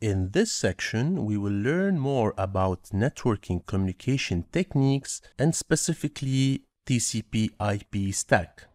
In this section, we will learn more about networking communication techniques and specifically TCP IP stack.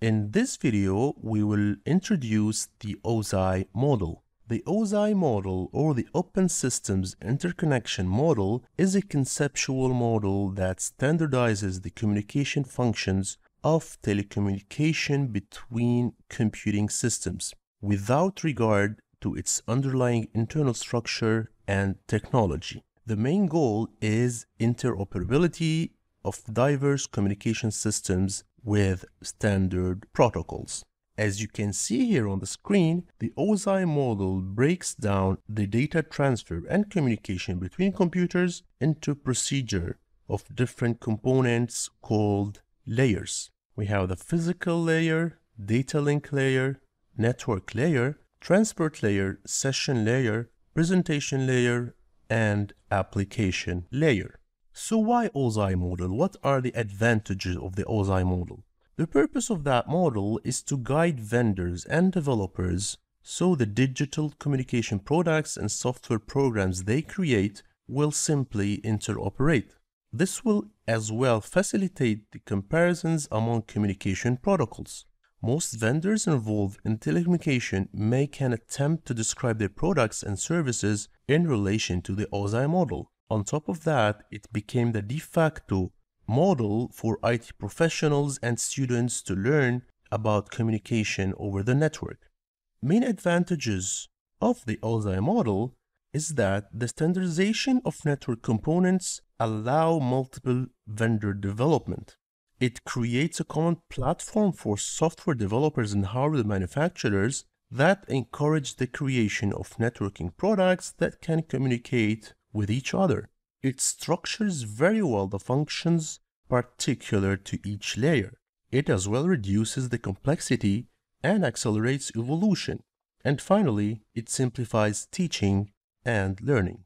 In this video, we will introduce the OSI model. The OSI model or the Open Systems Interconnection model is a conceptual model that standardizes the communication functions of telecommunication between computing systems without regard to its underlying internal structure and technology. The main goal is interoperability of diverse communication systems with standard protocols. As you can see here on the screen, the OSI model breaks down the data transfer and communication between computers into procedure of different components called layers. We have the physical layer, data link layer, network layer, transport layer, session layer, presentation layer, and application layer. So why OSI model? What are the advantages of the OSI model? The purpose of that model is to guide vendors and developers so the digital communication products and software programs they create will simply interoperate. This will as well facilitate the comparisons among communication protocols. Most vendors involved in telecommunication make an attempt to describe their products and services in relation to the OSI model. On top of that, it became the de facto model for IT professionals and students to learn about communication over the network. Main advantages of the OSI model is that the standardization of network components allow multiple vendor development. It creates a common platform for software developers and hardware manufacturers that encourage the creation of networking products that can communicate with each other. It structures very well the functions particular to each layer. It as well reduces the complexity and accelerates evolution. And finally, it simplifies teaching and learning.